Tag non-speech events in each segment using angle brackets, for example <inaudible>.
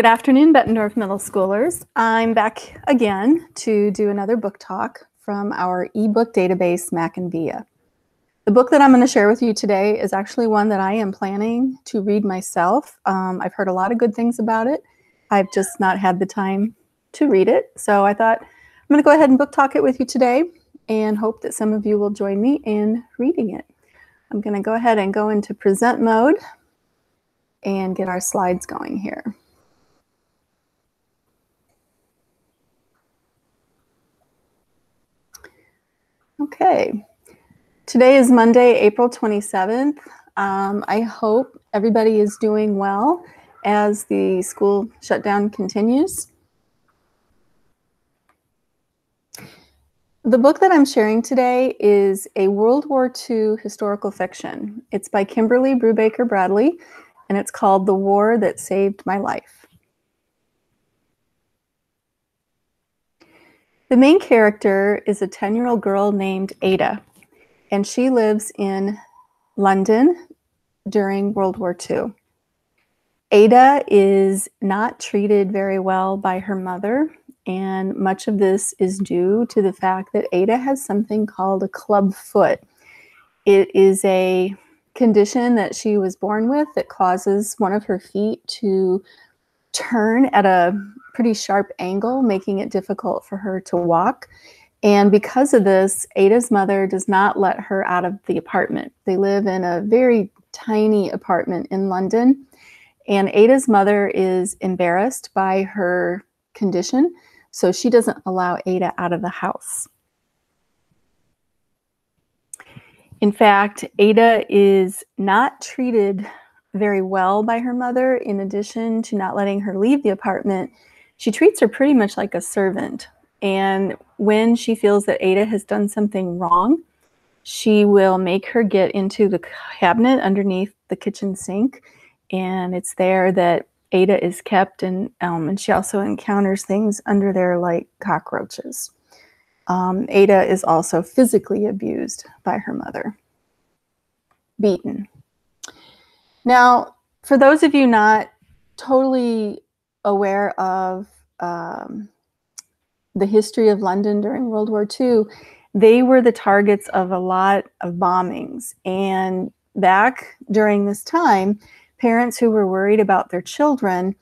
Good afternoon, Bettendorf Middle Schoolers. I'm back again to do another book talk from our ebook database, Mackinvia. The book that I'm going to share with you today is actually one that I am planning to read myself. Um, I've heard a lot of good things about it. I've just not had the time to read it. So I thought I'm going to go ahead and book talk it with you today and hope that some of you will join me in reading it. I'm going to go ahead and go into present mode and get our slides going here. Okay, today is Monday, April 27th. Um, I hope everybody is doing well as the school shutdown continues. The book that I'm sharing today is a World War II historical fiction. It's by Kimberly Brubaker Bradley, and it's called The War That Saved My Life. The main character is a 10 year old girl named Ada, and she lives in London during World War II. Ada is not treated very well by her mother, and much of this is due to the fact that Ada has something called a club foot. It is a condition that she was born with that causes one of her feet to turn at a pretty sharp angle, making it difficult for her to walk. And because of this, Ada's mother does not let her out of the apartment. They live in a very tiny apartment in London. And Ada's mother is embarrassed by her condition, so she doesn't allow Ada out of the house. In fact, Ada is not treated very well by her mother. In addition to not letting her leave the apartment, she treats her pretty much like a servant. And when she feels that Ada has done something wrong, she will make her get into the cabinet underneath the kitchen sink. And it's there that Ada is kept, and, um, and she also encounters things under there like cockroaches. Um, Ada is also physically abused by her mother, beaten. Now, for those of you not totally aware of um, the history of London during World War II, they were the targets of a lot of bombings. And back during this time, parents who were worried about their children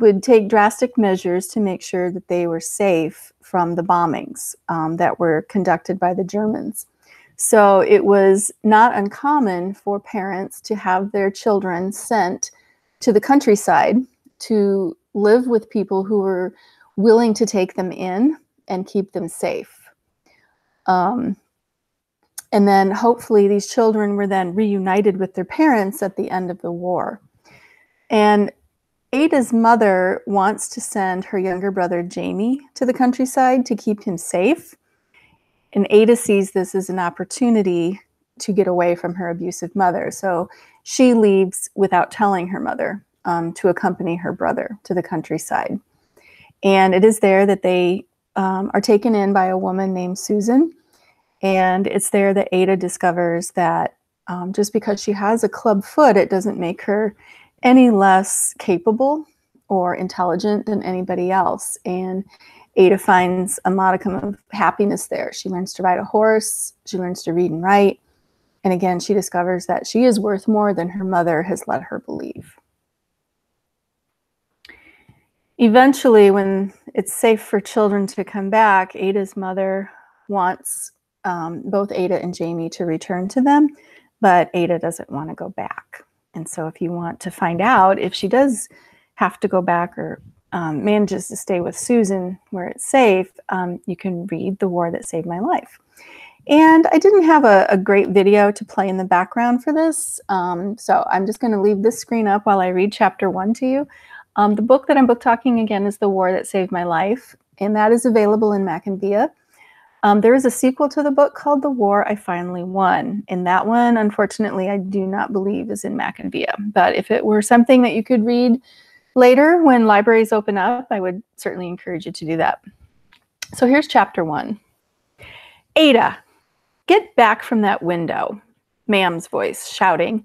would take drastic measures to make sure that they were safe from the bombings um, that were conducted by the Germans. So it was not uncommon for parents to have their children sent to the countryside to live with people who were willing to take them in and keep them safe. Um, and then hopefully these children were then reunited with their parents at the end of the war. And Ada's mother wants to send her younger brother Jamie to the countryside to keep him safe. And Ada sees this as an opportunity to get away from her abusive mother. So she leaves without telling her mother um, to accompany her brother to the countryside. And it is there that they um, are taken in by a woman named Susan. And it's there that Ada discovers that um, just because she has a club foot, it doesn't make her any less capable or intelligent than anybody else. And Ada finds a modicum of happiness there. She learns to ride a horse, she learns to read and write. And again, she discovers that she is worth more than her mother has let her believe. Eventually, when it's safe for children to come back, Ada's mother wants um, both Ada and Jamie to return to them, but Ada doesn't want to go back. And so, if you want to find out if she does have to go back or um, manages to stay with Susan where it's safe, um, you can read The War That Saved My Life. And I didn't have a, a great video to play in the background for this, um, so I'm just going to leave this screen up while I read chapter one to you. Um, the book that I'm book talking again is The War That Saved My Life, and that is available in Mackinvia. Um, there is a sequel to the book called The War I Finally Won, and that one, unfortunately, I do not believe is in Mackinvia. But if it were something that you could read Later, when libraries open up, I would certainly encourage you to do that. So here's chapter one. Ada, get back from that window, Mam's voice shouting.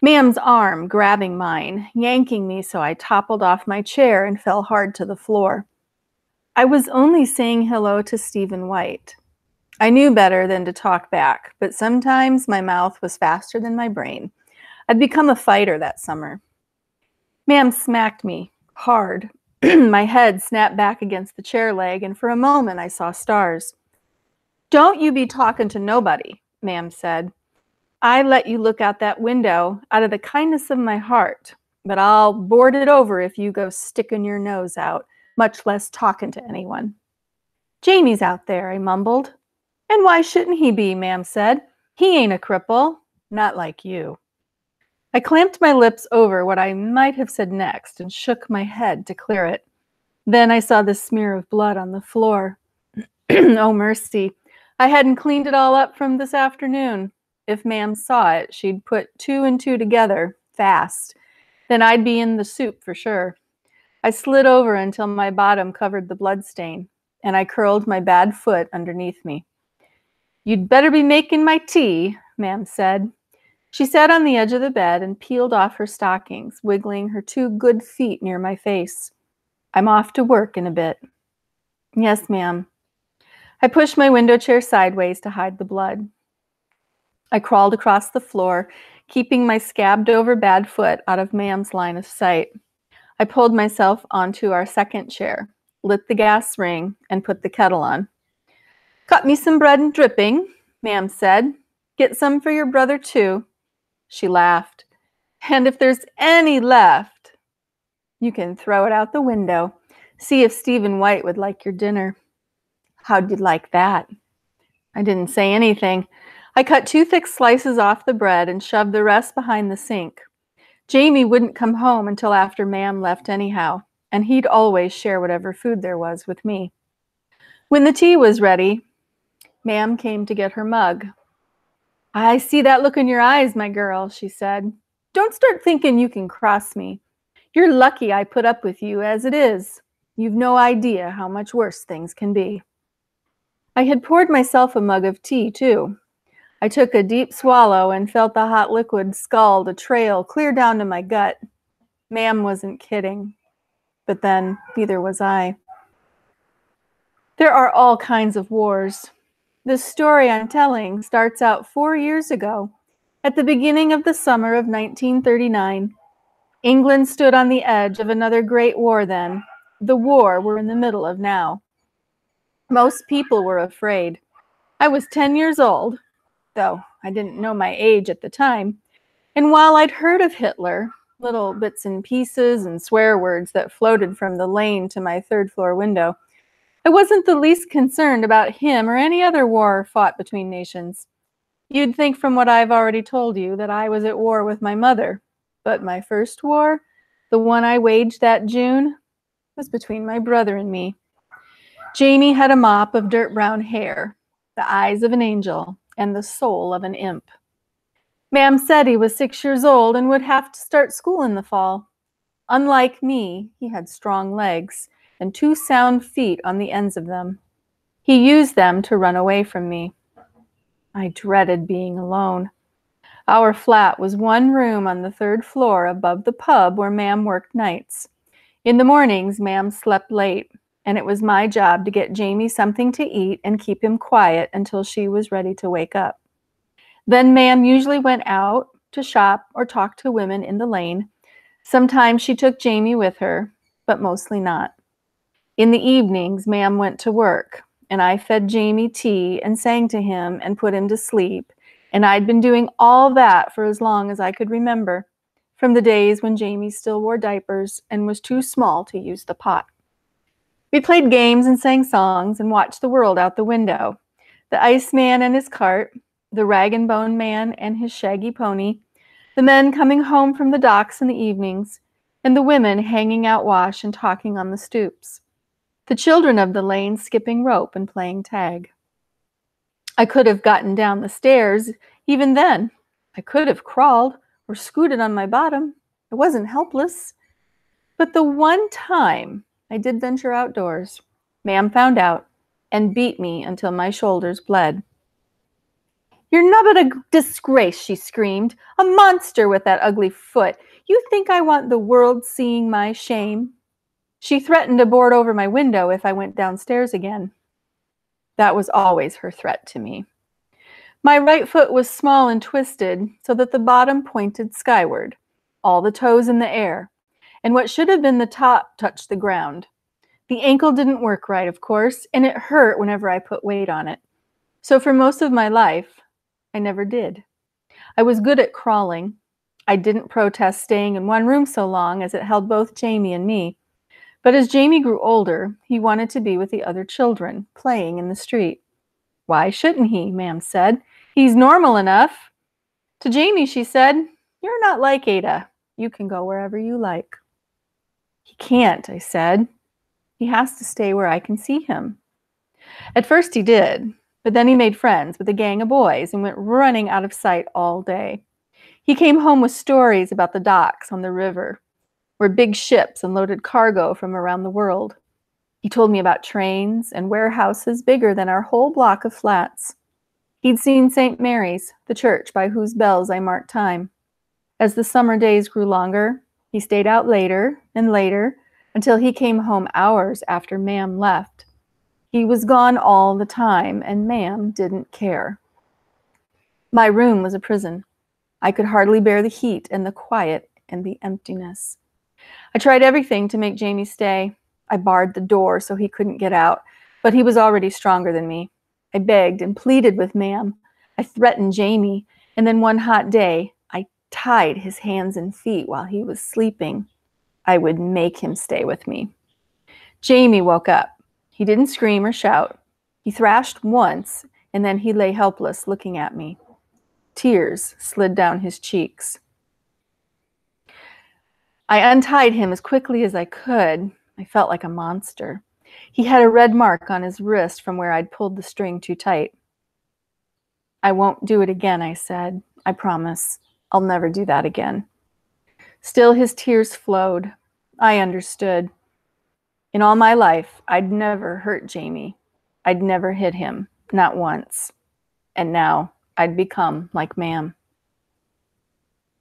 Mam's arm grabbing mine, yanking me so I toppled off my chair and fell hard to the floor. I was only saying hello to Stephen White. I knew better than to talk back, but sometimes my mouth was faster than my brain. I'd become a fighter that summer. Mam smacked me hard. <clears throat> my head snapped back against the chair leg, and for a moment I saw stars. Don't you be talking to nobody, Mam said. I let you look out that window out of the kindness of my heart, but I'll board it over if you go sticking your nose out, much less talking to anyone. Jamie's out there, I mumbled. And why shouldn't he be? Mam said. He ain't a cripple. Not like you. I clamped my lips over what I might have said next and shook my head to clear it. Then I saw the smear of blood on the floor. <clears throat> oh, mercy. I hadn't cleaned it all up from this afternoon. If Mam saw it, she'd put two and two together fast. Then I'd be in the soup for sure. I slid over until my bottom covered the blood stain, and I curled my bad foot underneath me. You'd better be making my tea, Mam said. She sat on the edge of the bed and peeled off her stockings, wiggling her two good feet near my face. I'm off to work in a bit. Yes, Mam. I pushed my window chair sideways to hide the blood. I crawled across the floor, keeping my scabbed over bad foot out of Mam's line of sight. I pulled myself onto our second chair, lit the gas ring, and put the kettle on. Cut me some bread and dripping, Mam said. Get some for your brother, too. She laughed. And if there's any left, you can throw it out the window. See if Stephen White would like your dinner. How'd you like that? I didn't say anything. I cut two thick slices off the bread and shoved the rest behind the sink. Jamie wouldn't come home until after Mam left anyhow, and he'd always share whatever food there was with me. When the tea was ready, Mam came to get her mug. I see that look in your eyes, my girl, she said. Don't start thinking you can cross me. You're lucky I put up with you as it is. You've no idea how much worse things can be. I had poured myself a mug of tea, too. I took a deep swallow and felt the hot liquid scald a trail clear down to my gut. Mam wasn't kidding. But then, neither was I. There are all kinds of wars. The story I'm telling starts out four years ago, at the beginning of the summer of 1939. England stood on the edge of another great war then, the war we're in the middle of now. Most people were afraid. I was 10 years old, though I didn't know my age at the time. And while I'd heard of Hitler, little bits and pieces and swear words that floated from the lane to my third floor window, I wasn't the least concerned about him or any other war fought between nations. You'd think from what I've already told you that I was at war with my mother, but my first war, the one I waged that June, was between my brother and me. Jamie had a mop of dirt brown hair, the eyes of an angel, and the soul of an imp. Mam said he was six years old and would have to start school in the fall. Unlike me, he had strong legs and two sound feet on the ends of them. He used them to run away from me. I dreaded being alone. Our flat was one room on the third floor above the pub where Mam worked nights. In the mornings, Mam slept late, and it was my job to get Jamie something to eat and keep him quiet until she was ready to wake up. Then Mam usually went out to shop or talk to women in the lane. Sometimes she took Jamie with her, but mostly not. In the evenings, Mam went to work, and I fed Jamie tea and sang to him and put him to sleep. And I'd been doing all that for as long as I could remember, from the days when Jamie still wore diapers and was too small to use the pot. We played games and sang songs and watched the world out the window. The Iceman and his cart, the rag and bone man and his shaggy pony, the men coming home from the docks in the evenings, and the women hanging out wash and talking on the stoops the children of the lane skipping rope and playing tag. I could have gotten down the stairs even then. I could have crawled or scooted on my bottom. I wasn't helpless. But the one time I did venture outdoors, Mam found out and beat me until my shoulders bled. You're nothing but a disgrace, she screamed. A monster with that ugly foot. You think I want the world seeing my shame? She threatened to board over my window if I went downstairs again. That was always her threat to me. My right foot was small and twisted so that the bottom pointed skyward, all the toes in the air, and what should have been the top touched the ground. The ankle didn't work right, of course, and it hurt whenever I put weight on it. So for most of my life, I never did. I was good at crawling. I didn't protest staying in one room so long as it held both Jamie and me. But as Jamie grew older, he wanted to be with the other children, playing in the street. Why shouldn't he? Mam said. He's normal enough. To Jamie, she said, You're not like Ada. You can go wherever you like. He can't, I said. He has to stay where I can see him. At first, he did, but then he made friends with a gang of boys and went running out of sight all day. He came home with stories about the docks on the river were big ships and loaded cargo from around the world. He told me about trains and warehouses bigger than our whole block of flats. He'd seen St. Mary's, the church by whose bells I marked time. As the summer days grew longer, he stayed out later and later until he came home hours after Mam left. He was gone all the time, and Mam didn't care. My room was a prison. I could hardly bear the heat and the quiet and the emptiness. I tried everything to make Jamie stay. I barred the door so he couldn't get out, but he was already stronger than me. I begged and pleaded with Mam. I threatened Jamie, and then one hot day, I tied his hands and feet while he was sleeping. I would make him stay with me. Jamie woke up. He didn't scream or shout. He thrashed once, and then he lay helpless, looking at me. Tears slid down his cheeks. I untied him as quickly as I could. I felt like a monster. He had a red mark on his wrist from where I'd pulled the string too tight. I won't do it again, I said. I promise. I'll never do that again. Still, his tears flowed. I understood. In all my life, I'd never hurt Jamie. I'd never hit him, not once. And now I'd become like Mam.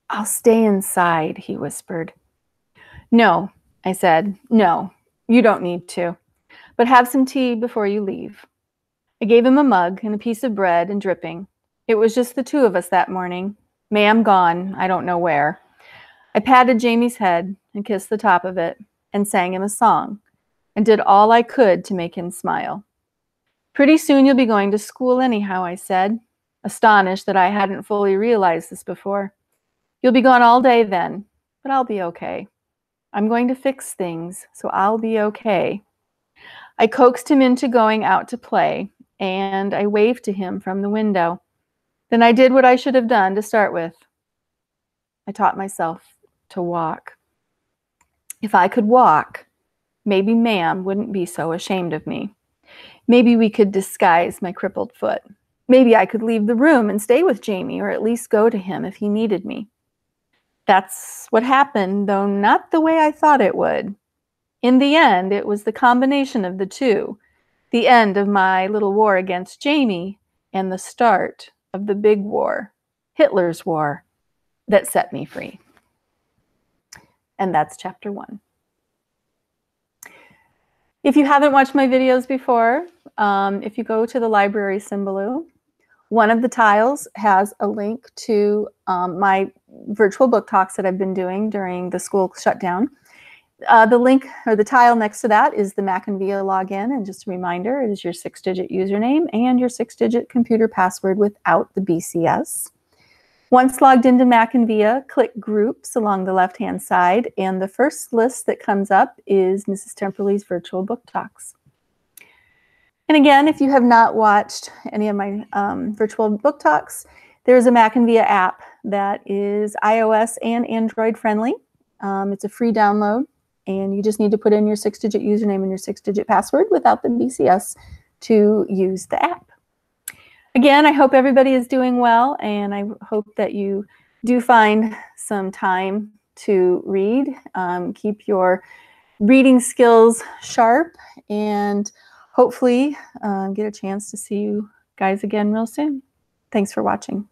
I'll stay inside, he whispered. No, I said, no, you don't need to. But have some tea before you leave. I gave him a mug and a piece of bread and dripping. It was just the two of us that morning. Mam gone, I don't know where. I patted Jamie's head and kissed the top of it and sang him a song and did all I could to make him smile. Pretty soon you'll be going to school anyhow, I said, astonished that I hadn't fully realized this before. You'll be gone all day then, but I'll be okay. I'm going to fix things, so I'll be okay. I coaxed him into going out to play, and I waved to him from the window. Then I did what I should have done to start with. I taught myself to walk. If I could walk, maybe Mam wouldn't be so ashamed of me. Maybe we could disguise my crippled foot. Maybe I could leave the room and stay with Jamie, or at least go to him if he needed me. That's what happened, though not the way I thought it would. In the end, it was the combination of the two the end of my little war against Jamie and the start of the big war, Hitler's war, that set me free. And that's chapter one. If you haven't watched my videos before, um, if you go to the library Symbaloo, one of the tiles has a link to um, my virtual book talks that I've been doing during the school shutdown. Uh, the link or the tile next to that is the Mackinvia login. And just a reminder, it is your six digit username and your six digit computer password without the BCS. Once logged into Mackinvia, click groups along the left hand side. And the first list that comes up is Mrs. Temperly's virtual book talks. And again, if you have not watched any of my um, virtual book talks, there's a Mackinvia app that is iOS and Android friendly. Um, it's a free download, and you just need to put in your six digit username and your six digit password without the BCS to use the app. Again, I hope everybody is doing well, and I hope that you do find some time to read. Um, keep your reading skills sharp and hopefully uh, get a chance to see you guys again real soon. Thanks for watching.